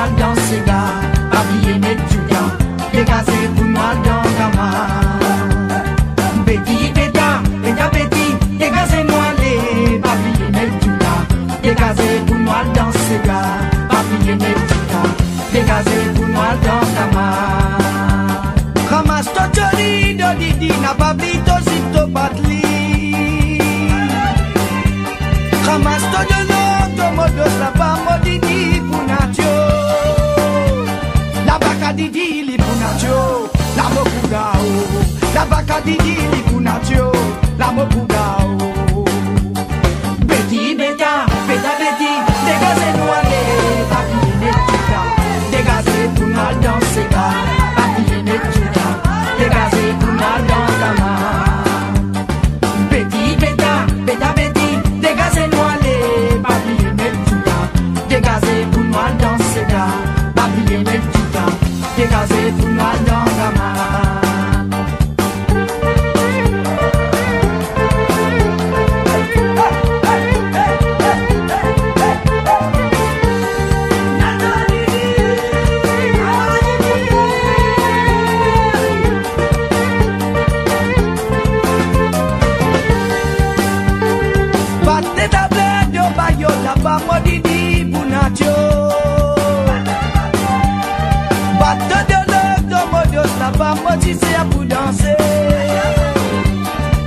moi dans ces gars, habillé mes dégazé pour moi dans la main. Petit péta, péta petit, dégazé moi les, habillé mes dégazé pour moi dans ces gars, habillé mes dégazé pour moi dans la main. Ramasse ton joli, didi, n'a pas pris ton zito batli. Ramasse ton joli, pas pa modisi a pour danser.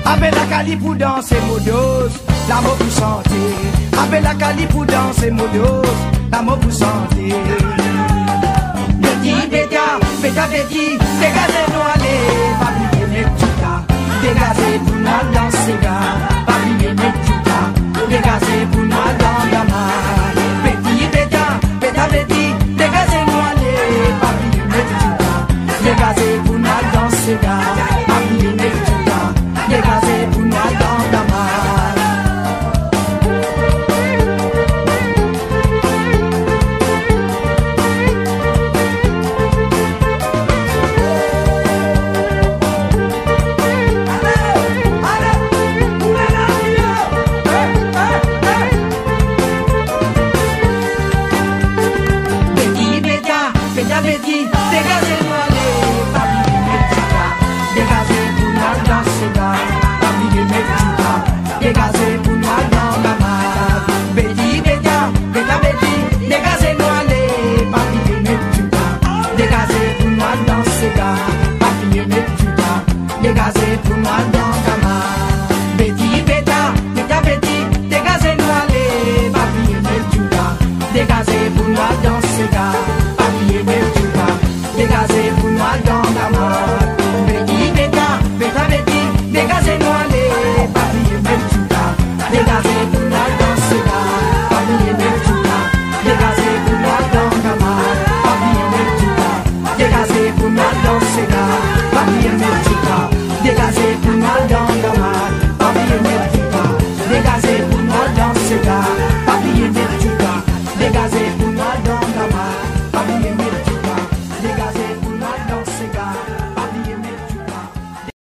Avec la cali pour danser modos. La mo pour Avec la cali pour danser modos. La mo pour santé dégagez pour Mexica, dégagez pour